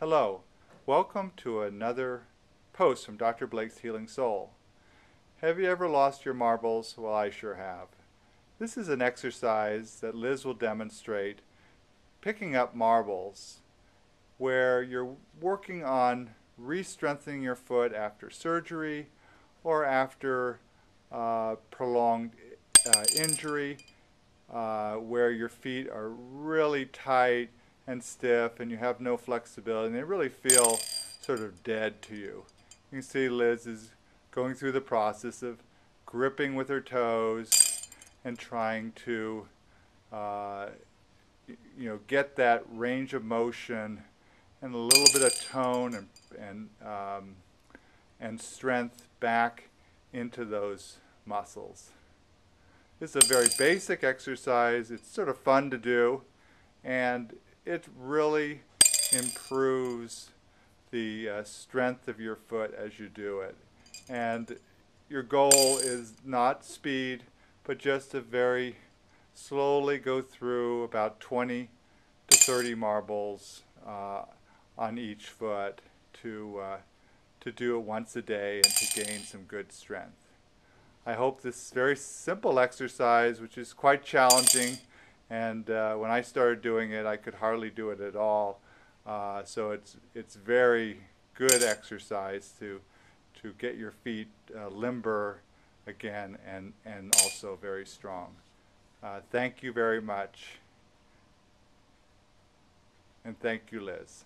Hello, welcome to another post from Dr. Blake's Healing Sole. Have you ever lost your marbles? Well, I sure have. This is an exercise that Liz will demonstrate picking up marbles where you're working on re-strengthening your foot after surgery or after uh, prolonged uh, injury uh, where your feet are really tight and stiff and you have no flexibility and they really feel sort of dead to you. You can see Liz is going through the process of gripping with her toes and trying to uh, you know get that range of motion and a little bit of tone and and um, and strength back into those muscles. This is a very basic exercise. It's sort of fun to do and it really improves the uh, strength of your foot as you do it. And your goal is not speed, but just to very slowly go through about 20 to 30 marbles uh, on each foot to, uh, to do it once a day and to gain some good strength. I hope this very simple exercise, which is quite challenging, and uh, when I started doing it, I could hardly do it at all. Uh, so it's it's very good exercise to to get your feet uh, limber again and and also very strong. Uh, thank you very much, and thank you, Liz.